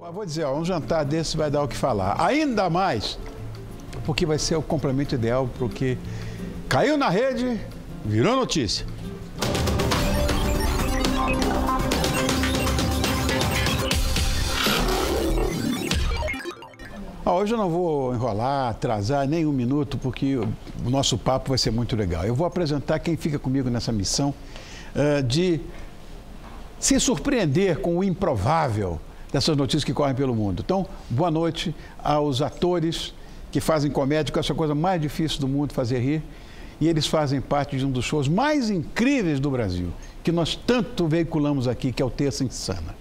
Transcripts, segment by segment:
Mas vou dizer, ó, um jantar desse vai dar o que falar. Ainda mais porque vai ser o complemento ideal porque caiu na rede, virou notícia. Hoje eu não vou enrolar, atrasar nem um minuto, porque o nosso papo vai ser muito legal. Eu vou apresentar quem fica comigo nessa missão uh, de se surpreender com o improvável dessas notícias que correm pelo mundo. Então, boa noite aos atores que fazem comédia, que é essa coisa mais difícil do mundo, fazer rir. E eles fazem parte de um dos shows mais incríveis do Brasil, que nós tanto veiculamos aqui, que é o Terça Insana.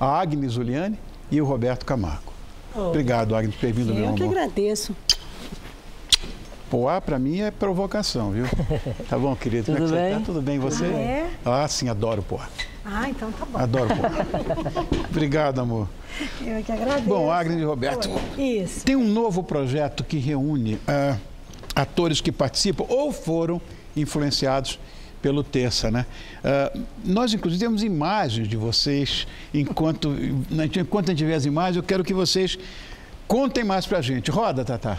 A Agnes Juliane e o Roberto Camargo. Oh. Obrigado, Agnes, por ter vindo, meu amor. Eu que agradeço. Poá, para mim, é provocação, viu? Tá bom, querido? Tudo Como é bem? Tá? Tudo bem, você? Ah, é? Ah, sim, adoro Poá. Ah, então tá bom. Adoro Poá. Obrigado, amor. Eu que agradeço. Bom, Agnes e Roberto, Isso. tem um novo projeto que reúne ah, atores que participam ou foram influenciados pelo Terça, né? Ah, nós, inclusive, temos imagens de vocês. Enquanto, enquanto a gente vê as imagens, eu quero que vocês contem mais pra gente. Roda, Tatá.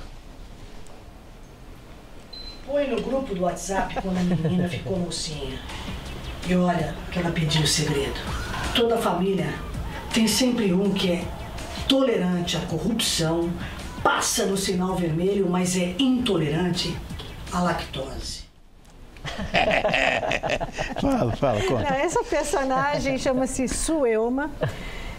Põe no grupo do WhatsApp quando a menina ficou mocinha. E olha que ela pediu o segredo. Toda família tem sempre um que é tolerante à corrupção, passa no sinal vermelho, mas é intolerante à lactose. fala, fala, conta. Não, essa personagem chama-se Suelma.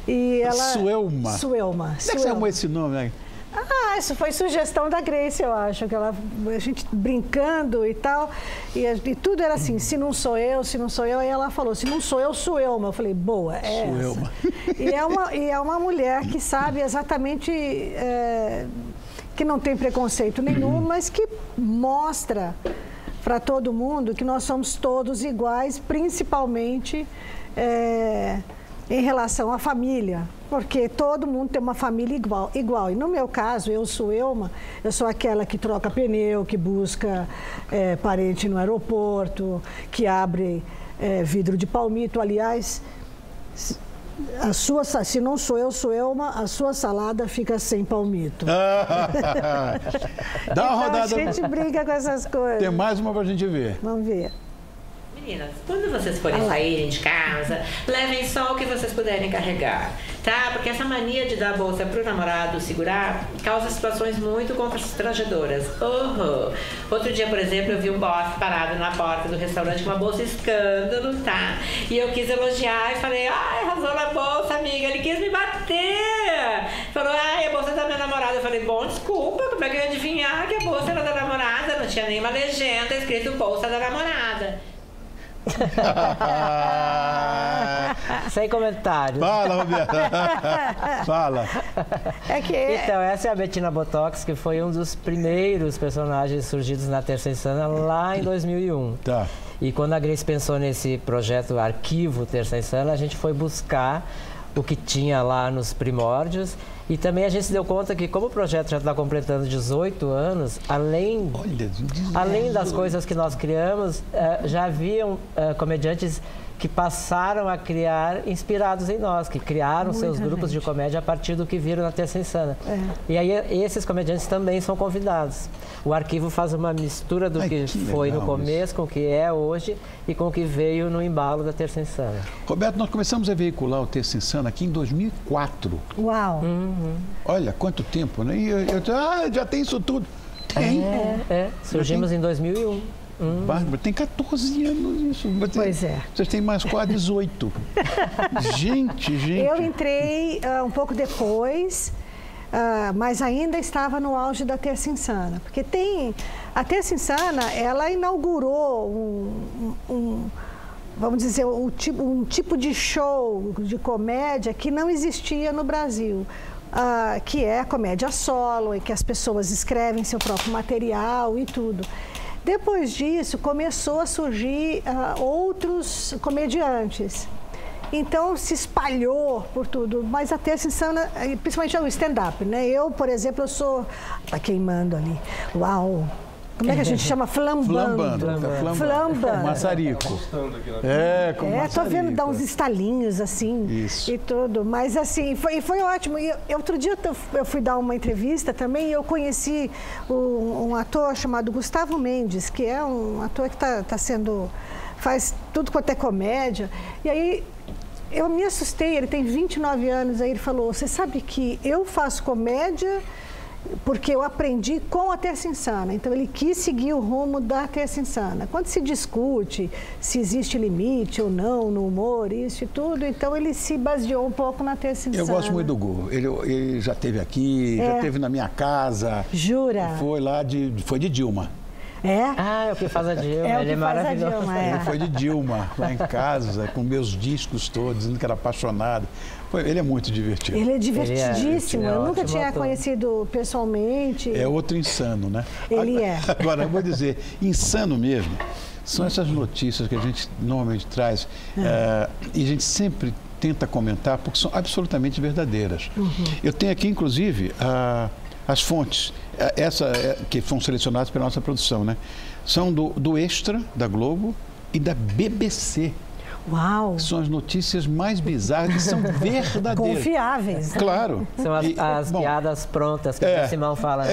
E ela... Suelma. Suelma. Como é que você arrumou esse nome, né? Ah, isso foi sugestão da Grace, eu acho, que ela, a gente brincando e tal, e, e, tudo era assim, se não sou eu, se não sou eu, aí ela falou, se não sou eu, sou eu, eu falei, boa, é Suelma. essa. E é, uma, e é uma mulher que sabe exatamente, é, que não tem preconceito nenhum, mas que mostra para todo mundo que nós somos todos iguais, principalmente... É, em relação à família, porque todo mundo tem uma família igual, igual. E no meu caso, eu sou Elma, eu sou aquela que troca pneu, que busca é, parente no aeroporto, que abre é, vidro de palmito. Aliás, a sua, se não sou eu, sou Elma, a sua salada fica sem palmito. Dá uma então, rodada. A gente brinca com essas coisas. Tem mais uma pra gente ver. Vamos ver. Meninas, quando vocês forem saírem de casa, levem só o que vocês puderem carregar, tá? Porque essa mania de dar a bolsa pro namorado segurar causa situações muito constrangedoras. Uhum. Outro dia, por exemplo, eu vi um boss parado na porta do restaurante com uma bolsa escândalo, tá? E eu quis elogiar e falei, ai, arrasou na bolsa, amiga. Ele quis me bater. Falou, ai, a bolsa da minha namorada. Eu falei, bom, desculpa, como é que eu ia adivinhar que a bolsa era da namorada? Não tinha nenhuma legenda escrito bolsa da namorada. Sem comentários. Fala, Roberto. Fala. É que... Então, essa é a Bettina Botox, que foi um dos primeiros personagens surgidos na Terça Insana lá em 2001. Tá. E quando a Grace pensou nesse projeto Arquivo Terça Insana, a gente foi buscar o que tinha lá nos primórdios. E também a gente se deu conta que, como o projeto já está completando 18 anos, além, Olha, além das coisas que nós criamos, uh, já haviam uh, comediantes que passaram a criar inspirados em nós, que criaram Muita seus grupos gente. de comédia a partir do que viram na Terça Insana. É. E aí esses comediantes também são convidados. O arquivo faz uma mistura do Ai, que, que foi no começo, isso. com o que é hoje e com o que veio no embalo da Terça Insana. Roberto, nós começamos a veicular o Terça Insana aqui em 2004. Uau! Olha, quanto tempo, né? E eu, eu, ah, já tem isso tudo. Tem. É, é. Surgimos em 2001. Bárbara, tem 14 anos isso. Pois é. Vocês têm mais quase 18. gente, gente. Eu entrei ah, um pouco depois, ah, mas ainda estava no auge da Terça Insana. Porque tem... A Terça Insana, ela inaugurou um... um- vamos dizer, um tipo, um tipo de show de comédia que não existia no Brasil. ah, que é a comédia solo, em que as pessoas escrevem seu próprio material e tudo. Depois disso, começou a surgir ah, outros comediantes. Então se espalhou por tudo, mas a terça eh, principalmente o stand-up, né? Eu, por exemplo, eu sou. Tá queimando ali. Uau! Como é que a gente chama? Flambando. Flambando. Flambando. Flambando. Maçarico. É, com É, tô vendo dar uns maçarico. estalinhos assim Isso. e tudo. Mas assim, foi, foi ótimo. E outro dia eu fui dar uma entrevista também e eu conheci um, um ator chamado Gustavo Mendes, que é um ator que está tá sendo. faz tudo quanto é comédia. E aí eu me assustei, ele tem 29 anos, aí ele falou, você sabe que eu faço comédia porque eu aprendi com a terça insana. Então ele quis seguir o rumo da terça insana. Quando se discute se existe limite ou não no humor, isso e tudo, então ele se baseou um pouco na terça insana. Eu gosto muito do Gu. Ele, ele já esteve aqui, já É. esteve na minha casa. Jura? Foi lá de. Foi de Dilma. É? Ah, é o que faz a Dilma, É o ele é que faz a maravilhoso. Dilma, é. Ele foi de Dilma, lá em casa, com meus discos todos, dizendo que era apaixonado. Foi- ele é muito divertido. Ele é divertidíssimo. ele é eu nunca ótimo tinha ator. conhecido pessoalmente. É outro insano, né? Ele é. Agora, eu vou dizer, insano mesmo, são essas notícias que a gente normalmente traz eh, e a gente sempre tenta comentar porque são absolutamente verdadeiras. Eu tenho aqui, inclusive, a- as fontes, eh, essa, eh, que foram selecionadas pela nossa produção, né? São do, do Extra, da Globo, e da BBC. Uau! São as notícias mais bizarras, que são verdadeiras. Confiáveis. Claro. São as, E, as bom, piadas prontas que É. o Simão fala.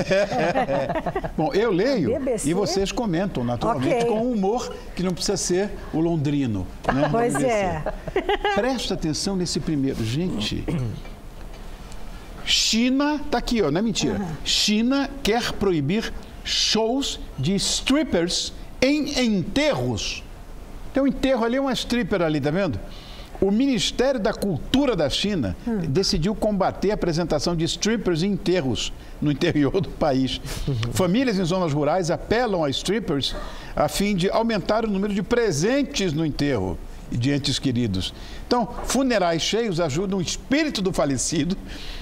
Bom, eu leio BBC? e vocês comentam, naturalmente, Ok. com um humor que não precisa ser o londrino. Né? Pois é. Presta atenção nesse primeiro. Gente, China, tá aqui, ó, não é mentira. China quer proibir shows de strippers em enterros. Tem um enterro ali, uma stripper ali, tá vendo? O Ministério da Cultura da China decidiu combater a apresentação de strippers em enterros no interior do país. Famílias em zonas rurais apelam a strippers a fim de aumentar o número de presentes no enterro de entes queridos. Então, funerais cheios ajudam o espírito do falecido,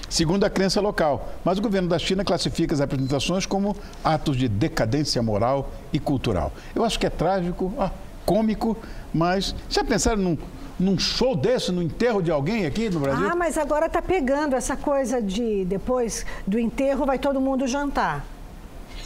segundo a crença local. Mas o governo da China classifica as apresentações como atos de decadência moral e cultural. Eu acho que é trágico, ah, cômico, mas já pensaram num, num show desse, no enterro de alguém aqui no Brasil? Ah, mas agora tá pegando essa coisa de depois do enterro vai todo mundo jantar.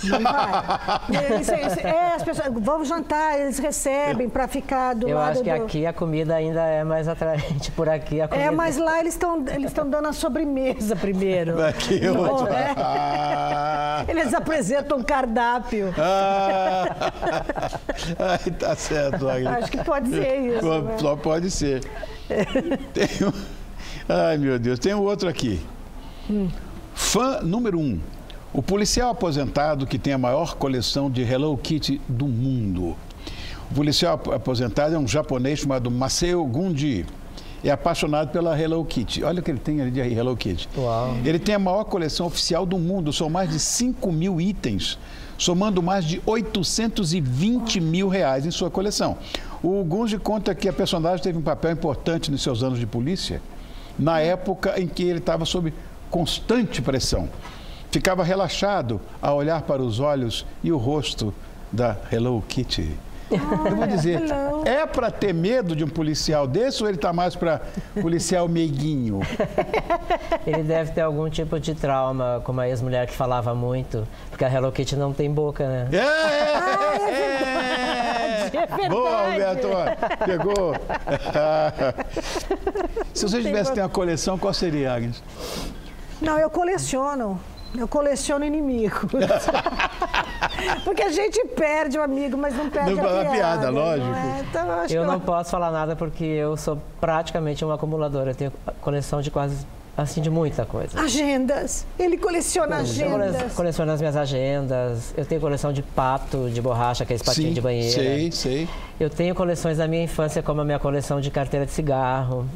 Não vai? Isso- isso- é, as pessoas vão jantar, eles recebem para ficar do Eu lado acho que do... aqui a comida ainda é mais atraente. Por aqui a comida. É, mas lá eles estão eles estão dando a sobremesa primeiro. Aqui, Não é? Ah, Eles apresentam um cardápio. ah, ai, tá certo, Agnes. Acho que pode ser isso. Só- né? Só pode ser. Tem um... Ai, meu Deus. Tem um outro aqui. Fã número um. O policial aposentado que tem a maior coleção de Hello Kitty do mundo. O policial ap- aposentado é um japonês chamado Maseo Gundi. É apaixonado pela Hello Kitty. Olha o que ele tem ali de Hello Kitty. Uau. Ele tem a maior coleção oficial do mundo. São mais de 5 mil itens, somando mais de 820 mil reais em sua coleção. O Gunji conta que a personagem teve um papel importante nos seus anos de polícia, na época em que ele estava sob constante pressão. Ficava relaxado ao olhar para os olhos e o rosto da Hello Kitty. Eu vou dizer, é para ter medo de um policial desse ou ele está mais para policial meiguinho? Ele deve ter algum tipo de trauma, como a ex-mulher que falava muito, porque a Hello Kitty não tem boca, né? É, É verdade. Boa, Alberto. Pegou. Se você tivesse ter uma coleção, qual seria, Agnes? Não, eu coleciono. Eu coleciono inimigos. Porque a gente perde o amigo, mas não perde Não a a piada. piada, não lógico. é? Então, eu Eu que não posso falar nada porque eu sou praticamente um acumulador. Eu tenho coleção de quase, assim, de muita coisa. Agendas. Ele coleciona Eu cole- agendas. coleciono as minhas agendas. Eu tenho coleção de pato, de borracha, aqueles patinhos de banheira. sei, sei. Eu tenho coleções da minha infância, como a minha coleção de carteira de cigarro.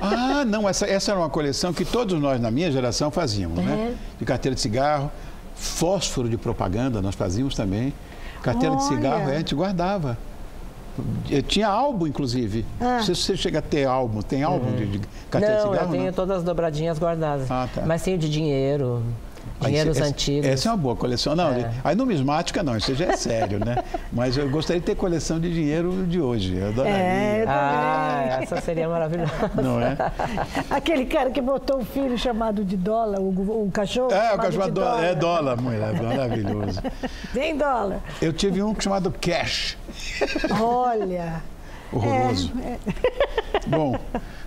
Ah, não, essa, essa era uma coleção que todos nós, na minha geração, fazíamos, né? De carteira de cigarro, fósforo de propaganda, nós fazíamos também. Carteira de Olha. cigarro, é, a gente guardava. Eu tinha álbum, inclusive. Ah. Não sei se você chega a ter álbum. Tem álbum de, de carteira não, de cigarro? eu tenho não? todas as dobradinhas guardadas. Ah, tá. Mas tenho de dinheiro. Dinheiros esse- antigos. Essa é uma boa coleção. Não, É. aí numismática não, isso já é sério, né? Mas eu gostaria de ter coleção de dinheiro de hoje. Eu adoraria. É, eu Ah, essa seria maravilhosa. Não é? Aquele cara que botou um filho chamado de dólar, o, o cachorro. É, o cachorro de dólar. É dólar, mulher. Maravilhoso. Tem dólar. Eu tive um chamado Cash. Olha. Horroroso. É, Bom,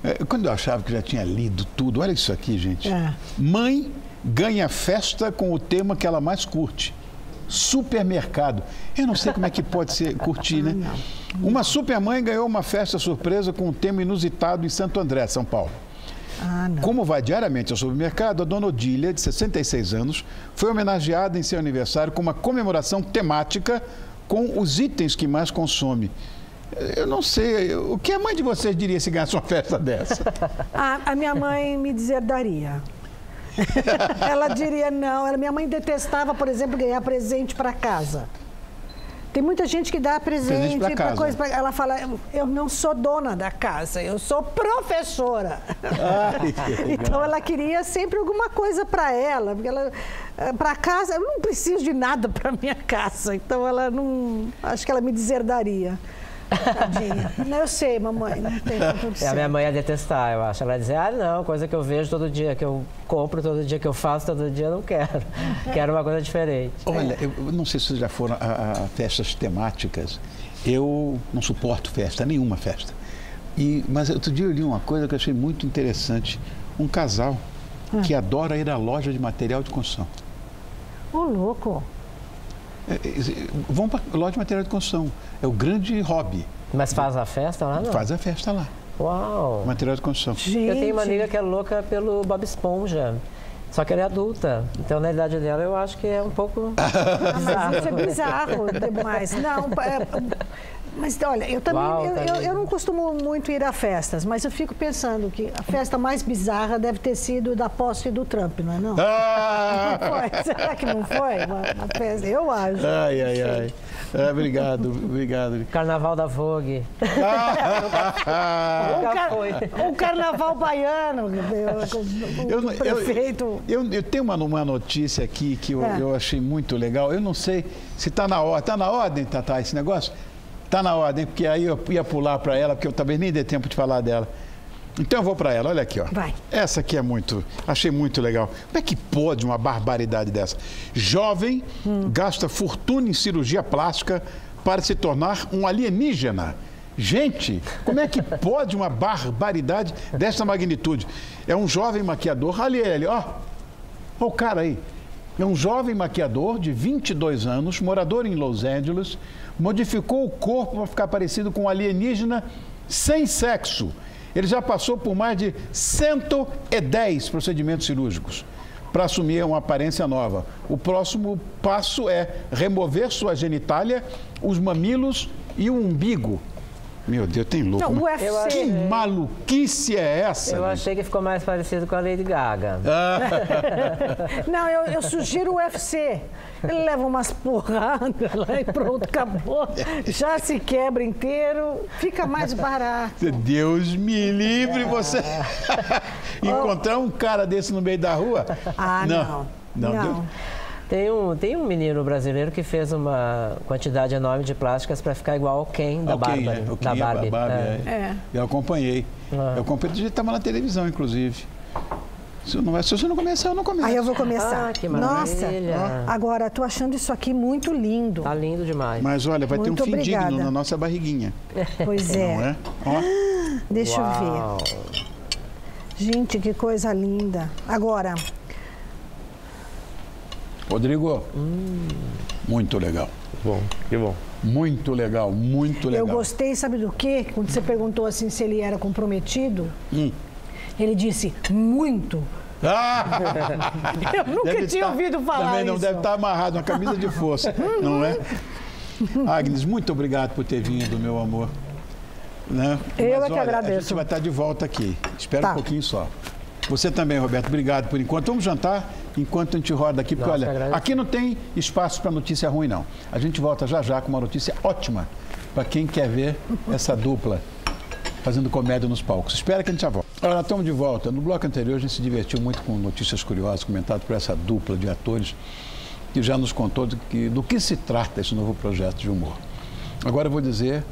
é, quando eu achava que já tinha lido tudo, olha isso aqui, gente. É. Mãe ganha festa com o tema que ela mais curte. Supermercado. Eu não sei como é que pode ser curtir, né? Uma supermãe ganhou uma festa surpresa com um tema inusitado em Santo André, São Paulo. Ah. Como vai diariamente ao supermercado, a dona Odília, de 66 anos, foi homenageada em seu aniversário com uma comemoração temática com os itens que mais consome. Eu não sei, o que a mãe de vocês diria se ganhasse uma festa dessa? A, a minha mãe me deserdaria. Ela diria não. Ela, minha mãe detestava, por exemplo, ganhar presente para casa. Tem muita gente que dá presente, pra casa. coisa. pra- Ela fala, eu não sou dona da casa, eu sou professora. Ai, então ela queria sempre alguma coisa para ela, porque ela para casa, eu não preciso de nada para minha casa. Então ela não, acho que ela me deserdaria. Tadinha. Não, eu sei, mamãe, não tem tá tudo É, a minha mãe ia detestar, eu acho. Ela ia dizer, ah, não, coisa que eu vejo todo dia, que eu compro todo dia, que eu faço todo dia, eu não quero. Quero uma coisa diferente. Olha, eu eu não sei se vocês já foram a, a festas temáticas. Eu não suporto festa, nenhuma festa. E, mas outro dia eu li uma coisa que eu achei muito interessante. Um casal que adora ir à loja de material de construção. Ô, louco. É, é, Vão para a loja de material de construção. É o grande hobby. Mas faz a festa lá, não? Faz a festa lá. Uau! Material de construção. Gente. Eu tenho uma amiga que é louca pelo Bob Esponja. Só que ela é adulta. Então, na idade dela, eu acho que é um pouco. Ah, mas isso é bizarro demais. Não, é, mas olha, eu também Uau, eu, tá eu, eu não costumo muito ir a festas, mas eu fico pensando que a festa mais bizarra deve ter sido da posse do Trump, não é não? Ah! Foi? Será que não foi? Uma, uma festa? Eu acho. Ai, ai, ai. Ah, obrigado, obrigado. Carnaval da Vogue. Ah, O, Nunca car- foi. carnaval baiano, o, Eu, o eu- prefeito. eu, eu tenho uma, uma notícia aqui que eu, É. eu achei muito legal. Eu não sei se está na ordem. Está na ordem, Tatá, esse negócio? Está na ordem, porque aí eu ia pular para ela, porque eu talvez nem dê tempo de falar dela. Então eu vou para ela, olha aqui, ó. Vai. Essa aqui é muito, achei muito legal. Como é que pode uma barbaridade dessa? Jovem gasta fortuna em cirurgia plástica para se tornar um alienígena. Gente, como é que pode uma barbaridade dessa magnitude? É um jovem maquiador, ali ele, ó. Olha o cara aí. É um jovem maquiador de 22 anos, morador em Los Angeles, modificou o corpo para ficar parecido com um alienígena sem sexo. Ele já passou por mais de 110 procedimentos cirúrgicos para assumir uma aparência nova. O próximo passo é remover sua genitália, os mamilos e o umbigo. Meu Deus, tem louco. Não, o mas Eu UFC. Que maluquice é essa? Eu achei que ficou mais parecido com a Lady Gaga. Não, eu, eu sugiro o UFC. Ele leva umas porradas lá e pronto, acabou. Já se quebra inteiro, fica mais barato. Deus me livre você encontrar um cara desse no meio da rua. Ah, não. Não, Não. Deus- Tem um, tem um menino brasileiro que fez uma quantidade enorme de plásticas para ficar igual ao Ken da Ok, Barbie. é, o da Ken, Barbie. Barbie, é. é. É. Eu acompanhei. Ah. Eu acompanhei, estava na televisão, inclusive. Se, eu não, se você não começar, eu não começo. Aí eu vou começar. Ah, que Nossa, maravilha. agora tô achando isso aqui muito lindo. Tá lindo demais. Mas olha, vai ter um Muito fim obrigada. digno na nossa barriguinha, Pois não é. é? Ó, Deixa eu Uau. ver. Gente, que coisa linda. Agora, Rodrigo, Hum. muito legal. Bom, que bom. Muito legal, muito legal. eu gostei, sabe do quê? Quando você perguntou assim se ele era comprometido, Hum. ele disse muito. Ah! Eu nunca Deve tinha estar- ouvido falar Também não isso. deve estar amarrado, uma camisa de força, não é? Agnes, muito obrigado por ter vindo, meu amor. Né? Eu é Mas, que olha, A agradeço. gente vai estar de volta aqui. Espera Tá. um pouquinho só. Você também, Roberto. Obrigado por enquanto. Vamos jantar enquanto a gente roda aqui, porque Nossa, olha, agradeço. aqui não tem espaço para notícia ruim, não. A gente volta já já com uma notícia ótima para quem quer ver essa dupla fazendo comédia nos palcos. Espera que a gente já volta. Olha, nós estamos de volta. No bloco anterior, a gente se divertiu muito com notícias curiosas, comentado por essa dupla de atores que já nos contou do que, do que se trata esse novo projeto de humor. Agora eu vou dizer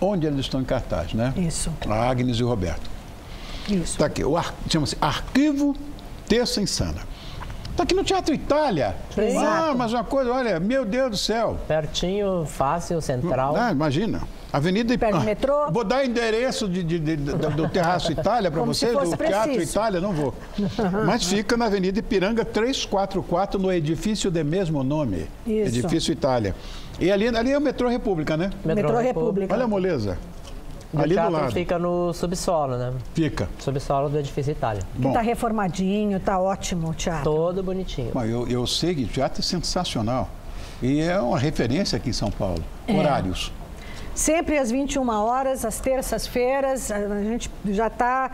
onde eles estão em cartaz, né? Isso. A Agnes e o Roberto. Isso. Está aqui, ar- chama-se Arquivo Terça Insana. Está aqui no Teatro Itália. Exato. Ah, mas uma coisa, olha, meu Deus do céu. Pertinho, fácil, central. Ah, imagina. Avenida Perto do Ah, metrô. Vou dar endereço de, de- de- do, do Terraço Itália para você, do fosse Teatro preciso. Itália, não vou. Mas fica na Avenida Ipiranga 344, no edifício de mesmo nome. Isso. Edifício Itália. E ali, ali é o Metrô República, né? Metrô República. Olha a moleza. O ali do teatro lado. fica no subsolo, né? Fica. Subsolo do edifício Itália. Bom, Está reformadinho, está ótimo o teatro. Todo bonitinho. bom, eu, eu sei que o teatro é sensacional. E é uma referência aqui em São Paulo. É. Horários. Sempre às 21 horas, às terças-feiras. A gente já está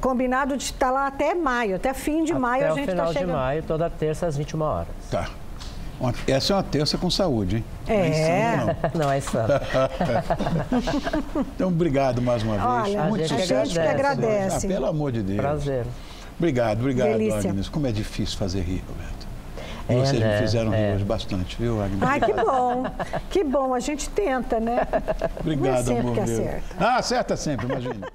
combinado de estar lá até maio, até fim de maio Até a o gente está final de chegando. maio, toda terça às 21 horas. Tá. Uma- Essa é uma terça com saúde, hein? É. Não insano, não. Não é insano. Então, obrigado mais uma vez. Olha, A gente gente que agradece. Ah, pelo amor de Deus. Prazer. Obrigado, obrigado, Delícia. Agnes. Como é difícil fazer rir, Roberto. É, vocês né? me fizeram rir É. hoje bastante, viu, Agnes? Ai, que bom. Que bom, a gente tenta, né? Obrigado, é sempre amor que acerta. Ah, acerta sempre, imagina.